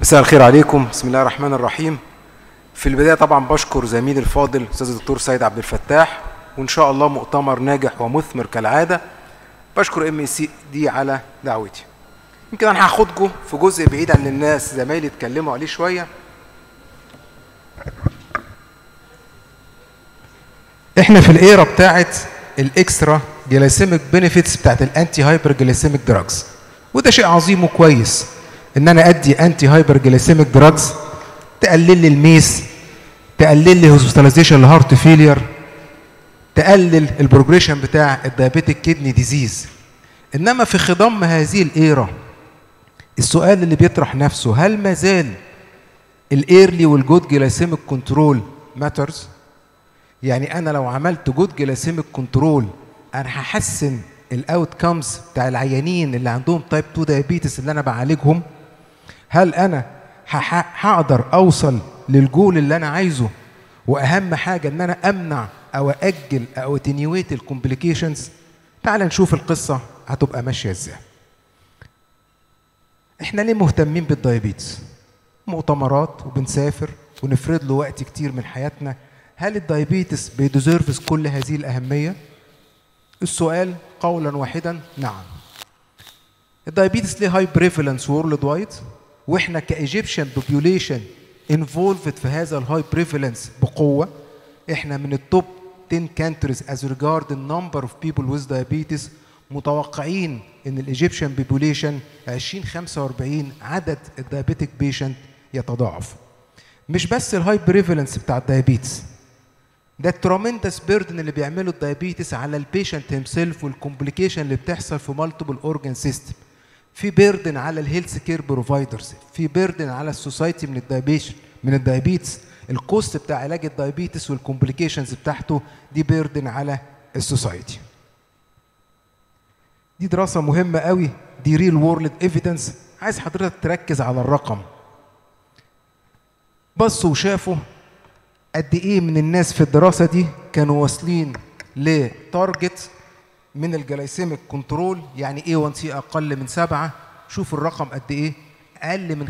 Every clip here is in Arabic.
مساء الخير عليكم. بسم الله الرحمن الرحيم. في البداية طبعا بشكر زميلي الفاضل أستاذ الدكتور سيد عبد الفتاح وإن شاء الله مؤتمر ناجح ومثمر كالعادة. بشكر MCD على دعوتي. يمكن أنا هاخدكم في جزء بعيد عن الناس زمايلي اتكلموا عليه شوية. إحنا في ال era بتاعت ال extra glycemic benefits بتاعت ال anti hyperglycemic drugs وده شيء عظيم وكويس. إن أنا أدي anti hyperglycemic drugs تقلل لي ال MACE تقلل لي hospitalization ل heart failure تقلل ال progression بتاع ال diabetic kidney disease إنما في خضم هذه ال era السؤال اللي بيطرح نفسه هل ما زال ال early وال good glycemic control matters يعني أنا لو عملت good glycemic control أنا هحسن ال outcomes بتاع العيانين اللي عندهم type 2 diabetes اللي أنا بعالجهم؟ هل أنا هقدر أوصل للجول اللي أنا عايزه؟ وأهم حاجة إن أنا أمنع أو أجل أو attenuate ال complications تعال نشوف القصة هتبقى ماشية إزاي. إحنا ليه مهتمين بال diabetes؟ مؤتمرات وبنسافر ونفرد له وقت كتير من حياتنا. هل ال diabetes بي deserves كل هذه الأهمية؟ السؤال قولا واحدا نعم. ال diabetes ليه high prevalence worldwide وإحنا ك Egyptian population involved في هذا ال high prevalence بقوة إحنا من ال top 10 countries as regard the number of people with diabetes متوقعين إن ال Egyptian population 2045 عدد ال diabetic patient يتضاعف. مش بس الهاي بريفالنس بتاع الدايابيتس ده الترومندس بيردن اللي بيعمله الدايابيتس على البيشنت هيمسيلف والكومبليكيشن اللي بتحصل في multiple organ system في burden على ال health care providers في burden على ال society من ال patient من ال diabetes ال cost بتاع علاج ال diabetes وال complications بتاعته دي burden على ال society دي دراسة مهمة قوي دي real world evidence عايز حضرتك تركز على الرقم. بصوا وشافوا قد إيه من الناس في الدراسة دي كانوا واصلين ل target من ال glycemic control يعني A1C أقل من سبعة. شوف الرقم قد إيه؟ أقل من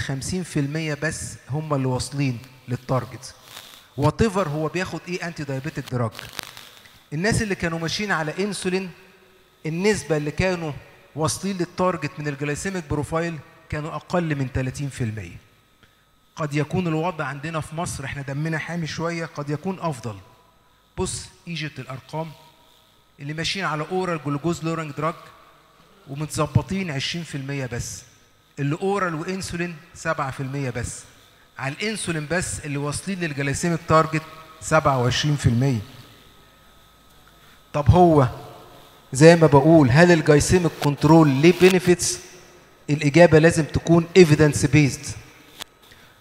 50% بس هم اللي واصلين لل target whatever هو بياخد إيه anti diabetic drug الناس اللي كانوا ماشيين على انسولين النسبة اللي كانوا واصلين لل target من ال glycemic profile كانوا أقل من 30% قد يكون الوضع عندنا في مصر إحنا دمنا حامي شوية قد يكون أفضل. بص Egypt الأرقام. اللي ماشيين على oral glucose lowering drug ومتظبطين 20% بس. اللي oral وانسولين 7% بس. على الانسولين بس اللي واصلين لل glycemic target 27% طب هو زي ما بقول هل ال glycemic control ليه benefits الإجابة لازم تكون evidence based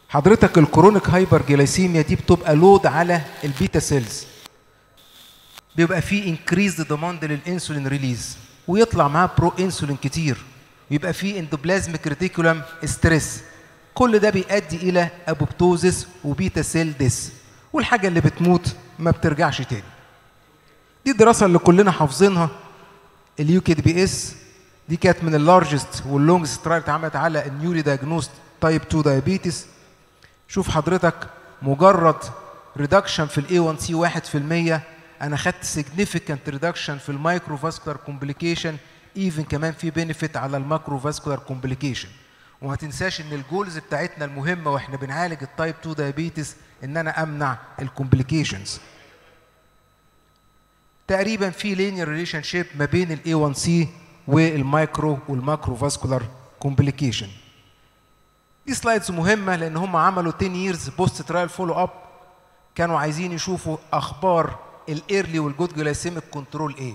حضرتك ال chronic hyperglycemia دي بتبقى load على ال beta cells بيبقى فيه increase demand لل insulin release ويطلع معاه pro insulin كتير. ويبقى فيه endoplasmic reticulum stress كل ده بيؤدي إلى apoptosis و beta cell death والحاجة اللي بتموت ما بترجعش تاني. دي الدراسة اللي كلنا حافظينها. ال UKPDS دي كانت من ال largest وال longest trial اتعملت على ال newly diagnosed type 2 diabetes. شوف حضرتك مجرد reduction في ال A1C 1% أنا خدت significant reduction في ال microvascular complication even كمان في benefit على ال macrovascular complication وما تنساش إن ال goals بتاعتنا المهمة وإحنا بنعالج ال type 2 diabetes إن أنا أمنع ال complications تقريبا في linear relationship ما بين ال A1C وال micro وال macrovascular complication دي slides مهمة لأن هم عملوا 10 years post trial follow up كانوا عايزين يشوفوا أخبار ال early وال good glycemic control إيه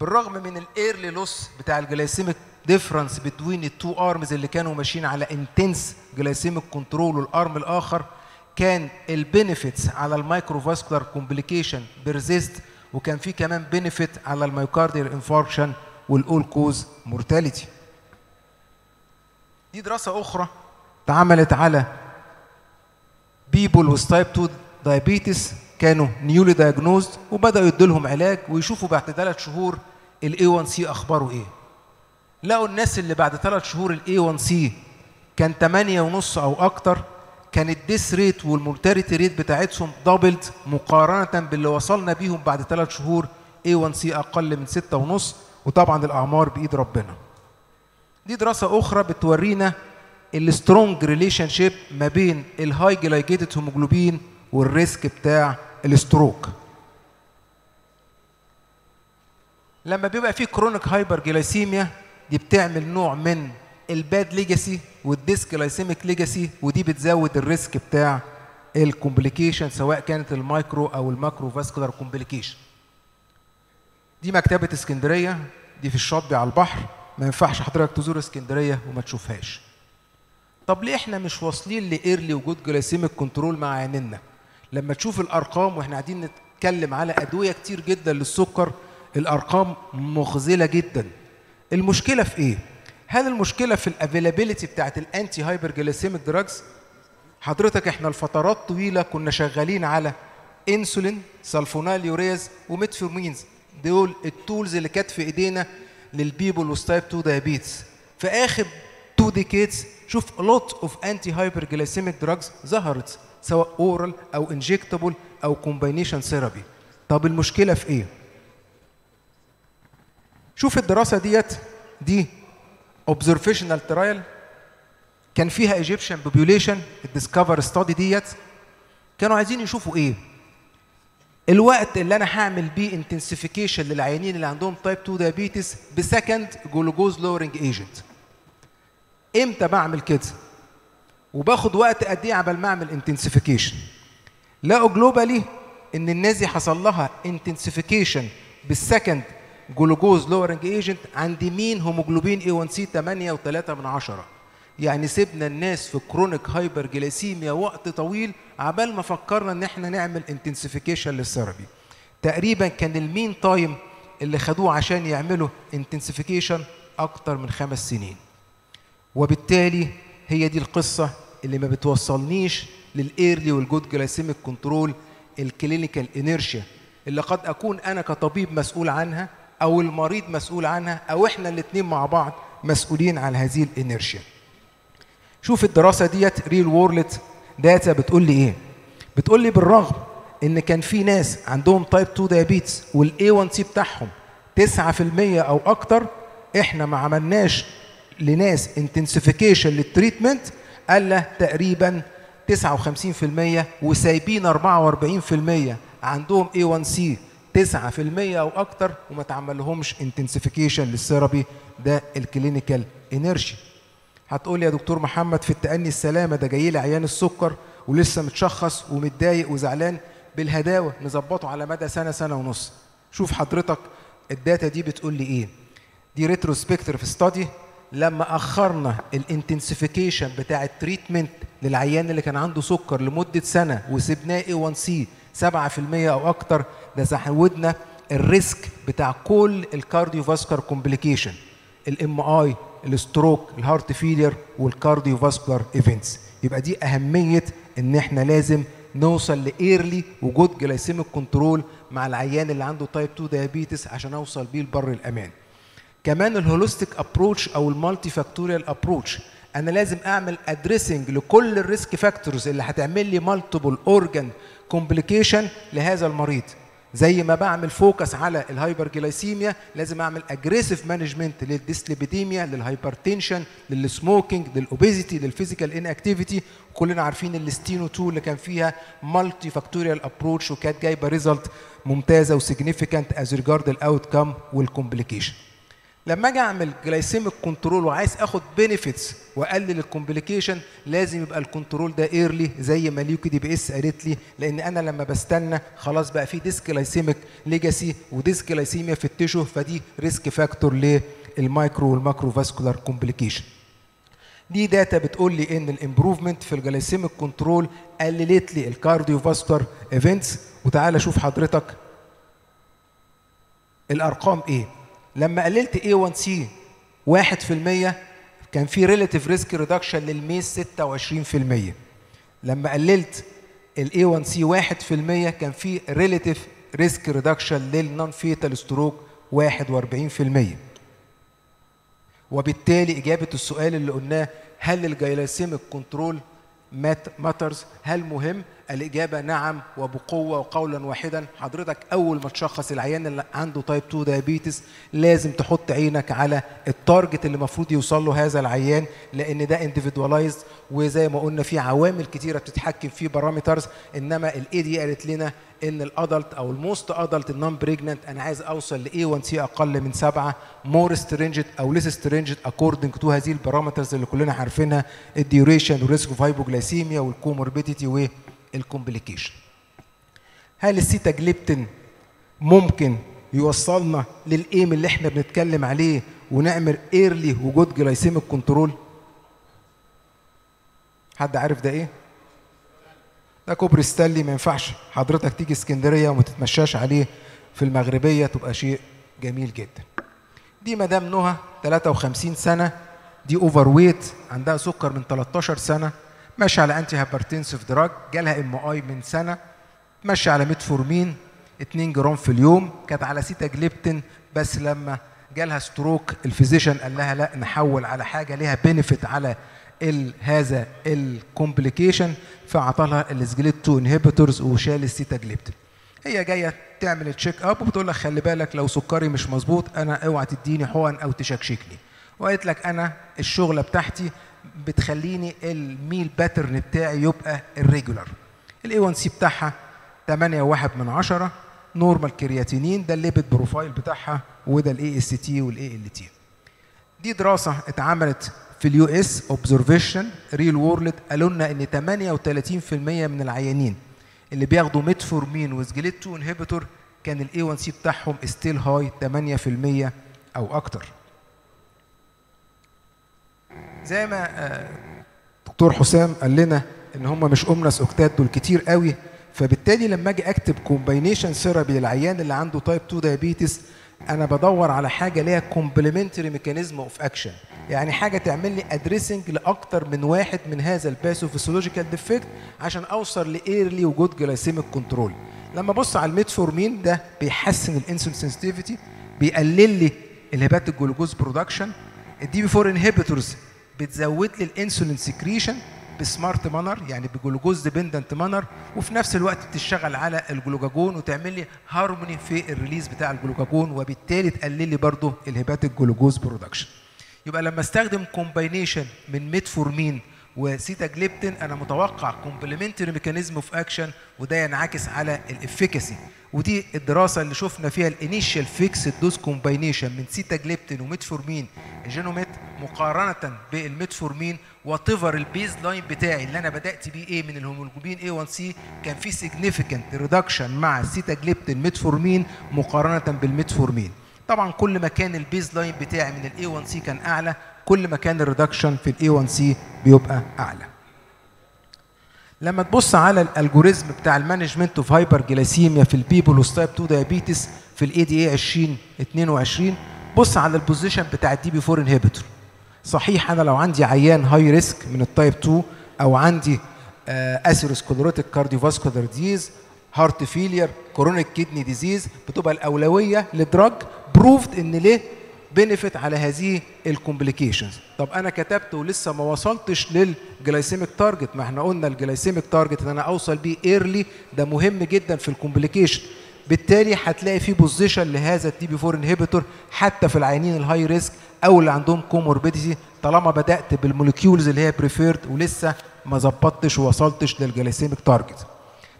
بالرغم من ال early loss بتاع ال glycemic difference between ال two arms اللي كانوا ماشيين على intense glycemic control وال arm الآخر كان ال benefits على ال microvascular complication persist وكان في كمان benefit على ال myocardial infarction وال all cause mortality دي دراسة أخرى اتعملت على people with type 2 diabetes كانوا newly diagnosed وبدأوا يدوا لهم علاج ويشوفوا بعد ثلاث شهور ال A1C أخباره إيه. لقوا الناس اللي بعد ثلاث شهور ال A1C كان 8 ونص أو أكتر كان ال death rate وال mortality rate بتاعتهم doubled مقارنة باللي وصلنا بيهم بعد ثلاث شهور A1C أقل من 6 ونص وطبعا الأعمار بإيد ربنا. دي دراسة أخرى بتورينا ال strong relationship ما بين ال high glycated hemoglobin وال risk بتاع ال stroke. لما بيبقى في chronic hyperglycemia دي بتعمل نوع من ال bad legacy وال dysglycemic legacy ودي بتزود ال risk بتاع ال complication سواء كانت المايكرو أو ال macrovascular complication. دي مكتبة اسكندرية دي في الشاطبي على البحر ما ينفعش حضرتك تزور اسكندرية وما تشوفهاش. طب ليه إحنا مش واصلين ل early و good glycemic control مع عيانينا لما تشوف الأرقام وإحنا قاعدين نتكلم على أدوية كتير جدا للسكر الأرقام مخذلة جدا. المشكلة في إيه؟ هل المشكلة في ال availability بتاعت ال anti hyperglycemic drugs حضرتك إحنا لفترات طويلة كنا شغالين على إنسولين sulfonylureas و metformins. دول ال tools اللي كانت في إيدينا لل people with type 2 diabetes. في آخر 2 decades شوف a lot of anti hyperglycemic drugs ظهرت. سواء oral أو injectable أو combination therapy طب المشكلة في إيه؟ شوف الدراسة ديت دي observational trial كان فيها Egyptian population ال DISCOVER study ديت. كانوا عايزين يشوفوا إيه؟ الوقت اللي أنا هعمل بيه intensification للعيانين اللي عندهم type 2 diabetes ب second glucose lowering agent إمتى بعمل كده؟ وباخد وقت قد إيه عبال ما أعمل intensification لقوا globally إن الناس دي حصل لها intensification بال second glucose lowering agent عند مين hemoglobin A1C 8 و3 من 10 يعني سيبنا الناس في chronic hyperglycemia وقت طويل عبال ما فكرنا إن إحنا نعمل intensification لل therapy. تقريبا كان ال mean time اللي خدوه عشان يعملوا intensification أكتر من خمس سنين. وبالتالي هي دي القصة اللي ما بتوصلنيش لل early وال good glycemic control ال clinical inertia اللي قد أكون أنا كطبيب مسؤول عنها أو المريض مسؤول عنها أو إحنا الاثنين مع بعض مسؤولين عن هذه ال inertia. شوف الدراسة ديت real world data بتقول لي إيه؟ بتقول لي بالرغم إن كان في ناس عندهم type 2 diabetes وال A1C بتاعهم 9% أو أكتر إحنا ما عملناش لناس intensification لل treatment الا تقريبا 59% وسايبين 44% عندهم A1C 9% أو أكتر وما تعمل لهمش intensification لل therapy ده ال clinical inertia هتقول يا دكتور محمد في التأني السلامة ده جاي لي عيان السكر ولسه متشخص ومتضايق وزعلان بالهداوة. نظبطه على مدى سنة سنة ونص. شوف حضرتك ال data دي بتقول لي إيه. دي retrospective study لما أخرنا ال intensification بتاع ال treatment للعيان اللي كان عنده سكر لمدة سنة وسبناه A1C 7% أو أكتر ده زودنا ال risk بتاع كل ال cardiovascular complication ال MI ال stroke ال heart failure وال cardiovascular events يبقى دي أهمية إن إحنا لازم نوصل ل early و good glycemic control مع العيان اللي عنده type 2 diabetes عشان أوصل بيه لبر الأمان. كمان ال holistic approach أو ال multifactorial approach أنا لازم أعمل addressing لكل ال risk factors اللي هتعمل لي multiple organ complication لهذا المريض. زي ما بعمل focus على ال hyperglycemia لازم أعمل اجريسيف مانجمنت للديسليبيديميا للهايبرتنشن للسموكينج للاوبيزيتي للفيزيكال ان اكتيفيتي كلنا عارفين ال Steno 2 اللي كان فيها multifactorial approach وكانت جايبة result ممتازة و significant as regard ال outcome وال complication لما أجي أعمل glycemic control وعايز آخد benefits وأقلل ال complication لازم يبقى ال control ده early زي ما ال UKPDS قالت لي لأن أنا لما بستنى خلاص بقى في dysglycemic legacy و dysglycemia في ال tissue فدي risk factor لل micro وال macrovascular complication دي data بتقول لي إن ال improvement في ال glycemic control قللت لي ال cardiovascular events وتعالى شوف حضرتك الأرقام إيه؟ لما قللت A1C 1% كان في relative risk reduction لل MIs 26% لما قللت ال A1C 1% كان في relative risk reduction لل non-fatal stroke 41% وبالتالي إجابة السؤال اللي قلناه هل ال glycemic control matters هل مهم؟ الإجابة نعم وبقوة وقولا واحدا. حضرتك أول ما تشخص العيان اللي عنده type 2 diabetes لازم تحط عينك على ال target اللي المفروض يوصل له هذا العيان لأن ده individualized وزي ما قلنا في عوامل كتيرة بتتحكم في parameters إنما ال ADA قالت لنا إن ال adult أو ال most adult ال non-pregnant أنا عايز أوصل ل A1C أقل من سبعة more stringent أو less stringent according to هذه ال parameters اللي كلنا عارفينها الديوريشن والريسك اوف هايبوجلايسيميا والكوموربيديتي والكومبليكيشن هل ال sitagliptin ممكن يوصلنا لل aim اللي إحنا بنتكلم عليه ونعمل early و good glycemic control حد عارف ده إيه؟ ده كوبري ستانلي ما ينفعش. حضرتك تيجي اسكندرية وما تتمشاش عليه في المغربية تبقى شيء جميل جدا. دي مدام نهى 53 سنة دي overweight عندها سكر من 13 سنة. ماشيه على antihypertensive drug جالها MI من سنة. ماشيه على ميتفورمين 2 جرام في اليوم. كانت على sitagliptin بس لما جالها stroke ال physician قال لها لا نحول على حاجة ليها benefit على ال هذا ال complication فعطلها ال SGLT2 inhibitors وشال ال sitagliptin. هي جاية تعمل check up وبتقول لك خلي بالك لو سكري مش مظبوط أنا أوعى تديني حقن أو تشكشكني. وقالت لك أنا الشغلة بتاعتي بتخليني ال meal pattern بتاعي يبقى irregular ال A1C بتاعها 8.1 من عشرة normal creatinine ده ال lipid profile بتاعها وده الاي اس تي والاي ال تي دي دراسة اتعملت في ال US observation real world قالوا لنا إن 38% من العيانين اللي بياخدوا metformin و SGLT2 inhibitor كان ال A1C بتاعهم still high 8% أو أكتر. زي ما دكتور حسام قال لنا إن هم مش ominous octet دول كتير قوي فبالتالي لما أجي أكتب combination therapy للعيان اللي عنده type 2 diabetes أنا بدور على حاجة ليها complementary mechanism of action يعني حاجة تعمل لي addressing لأكتر من واحد من هذا ال pathophysiological defect عشان أوصل ل early و good glycemic control لما أبص على الميتفورمين ده بيحسن ال insulin sensitivity بيقلل لي ال hepatic glucose production ال DPP-4 inhibitors بتزود لي ال insulin secretion ب smart manner يعني ب glucose dependent manner وفي نفس الوقت بتشتغل على الجلوكاجون وتعمل لي هارموني في ال release بتاع الجلوكاجون وبالتالي تقلل لي برضه ال hepatic glucose production يبقى لما استخدم combination من metformin و sitagliptin أنا متوقع complementary mechanism of action وده ينعكس على ال efficacy ودي الدراسة اللي شفنا فيها ال initial fixed dose combination من sitagliptin و metformin. Janumet مقارنة بال metformin whatever ال baseline بتاعي اللي أنا بدأت بيه إيه من ال hemoglobin A1c كان في significant reduction مع ال sitagliptin metformin مقارنة بالميتفورمين. طبعا كل ما كان ال baseline بتاعي من الاي 1 سي كان أعلى كل ما كان ال reduction في الاي 1 سي بيبقى أعلى. لما تبص على ال algorithm بتاع ال management of hyperglycemia في ال people type 2 diabetes في ال ADA 2022 بص على ال position بتاع ال DPP-4 inhibitor صحيح أنا لو عندي عيان high risk من ال type 2 أو عندي atherosclerotic cardiovascular disease heart failure chronic kidney disease بتبقى الأولوية ل drug proved إن ليه benefit على هذه ال complications طب أنا كتبت ولسه ما وصلتش لل glycemic target ما إحنا قلنا ال glycemic target إن أنا أوصل بيه early ده مهم جدا في ال complication بالتالي هتلاقي في position لهذا ال DPP-4 inhibitor حتى في العيانين ال high risk أو اللي عندهم comorbidity طالما بدأت بال molecules اللي هي preferred ولسه ما ظبطتش ووصلتش لل glycemic target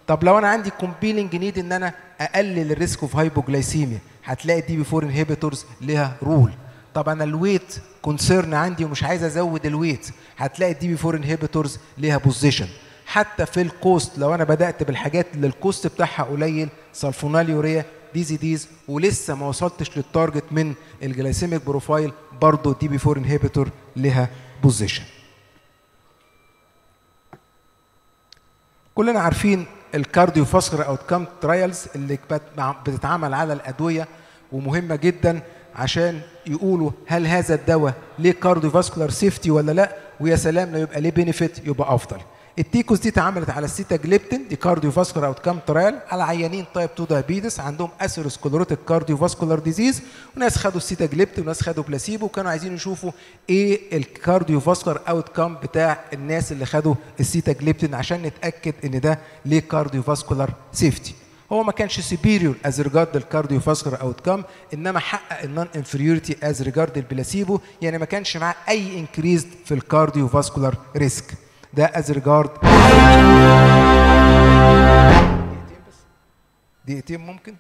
طب لو أنا عندي compelling need إن أنا أقلل ال risk of hypoglycemia هتلاقي ال DPP-4 inhibitors ليها role طب أنا ال weight concern عندي ومش عايز أزود ال weight هتلاقي ال DPP-4 inhibitors ليها position حتى في ال cost لو أنا بدأت بالحاجات اللي ال cost بتاعها قليل sulfonylurea TZDs ولسه ما وصلتش لل target من ال glycemic profile برضه DPP-4 inhibitor لها position كلنا عارفين ال cardiovascular outcome trials اللي بتتعمل على الأدوية ومهمة جدا عشان يقولوا هل هذا الدواء ليه cardiovascular safety ولا لا ويا سلام لو يبقى ليه benefit يبقى أفضل. ال TECOS دي اتعملت على ال sitagliptin دي cardiovascular outcome trial على عيانين type 2 diabetes عندهم atherosclerotic cardiovascular disease وناس خدوا ال sitagliptin وناس خدوا بلاسيبو وكانوا عايزين يشوفوا إيه ال cardiovascular outcome بتاع الناس اللي خدوا ال sitagliptin عشان نتأكد ان ده ليه cardiovascular safety هو ما كانش superior as regard ال cardiovascular outcome انما حقق ال non-inferiority as regard ال placebo يعني ما كانش معاه اي increase في ال cardiovascular risk ده as regard دقيقتين ممكن؟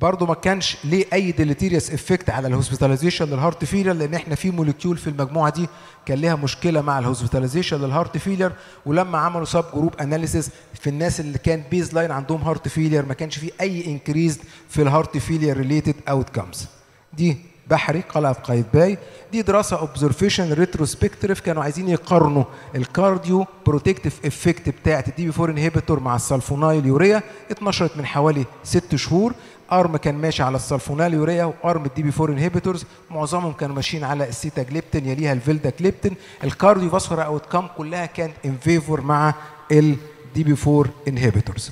برضه ما كانش ليه أي deleterious effect على ال hospitalization لل heart failure لأن إحنا في molecule في المجموعة دي كان لها مشكلة مع ال hospitalization لل heart failure ولما عملوا subgroup analysis في الناس اللي كان baseline عندهم heart failure ما كانش في أي increase في ال heart failure related outcomes دي بحري قلعه قايتباي دي دراسة observation retrospective كانوا عايزين يقارنوا ال cardioprotective effect بتاعة ال DPP-4 inhibitor مع السلفونايل يوريا. اتنشرت من حوالي ست شهور. arm كان ماشي على السلفونال يوريا و arm ال DPP-4 inhibitors معظمهم كانوا ماشيين على ال sitagliptin يليها ال vildagliptin ال cardiovascular outcome كلها كان in favor مع ال DPP-4 inhibitors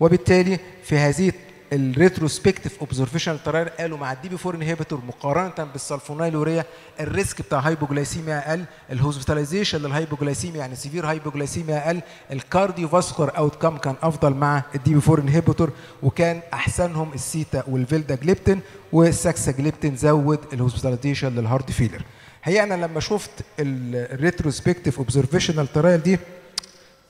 وبالتالي في هذه ال retrospective observation trial قالوا مع ال DPP-4 inhibitor مقارنة بال sulfonylurea ال risk بتاع hypoglycemia أقل ال hospitalization لل hypoglycemia يعني severe hypoglycemia أقل ال cardiovascular outcome كان أفضل مع ال DPP-4 inhibitor وكان أحسنهم ال sita وال vildagliptin وال saxagliptin زود ال hospitalization لل heart failure هي أنا لما شفت ال retrospective observational trial دي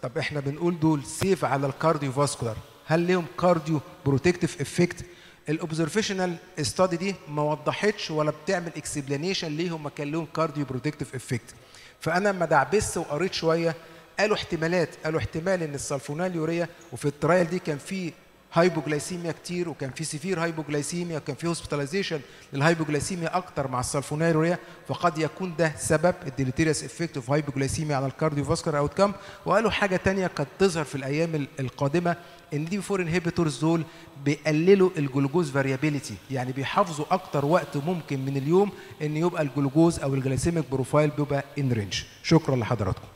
طب إحنا بنقول دول safe على ال cardiovascular هل ليهم cardioprotective effect ال observational study دي ما وضحتش ولا بتعمل explanation ليه هم كان لهم cardioprotective effect فأنا لما دعبست وقريت شوية قالوا احتمالات قالوا احتمال إن السلفونال يوريا وفي ال trial دي كان في hypoglycemia كتير وكان في severe hypoglycemia وكان في hospitalization لل hypoglycemia أكتر مع السلفونيلوريا فقد يكون ده سبب ال deleterious effect of hypoglycemia على ال cardiovascular outcome وقالوا حاجة تانية قد تظهر في الأيام القادمة إن DPP-4 inhibitors دول بيقللوا ال glucose variability يعني بيحافظوا أكتر وقت ممكن من اليوم إن يبقى الجلوكوز أو ال glycemic profile بيبقى in range شكرا لحضراتكم.